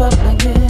up again.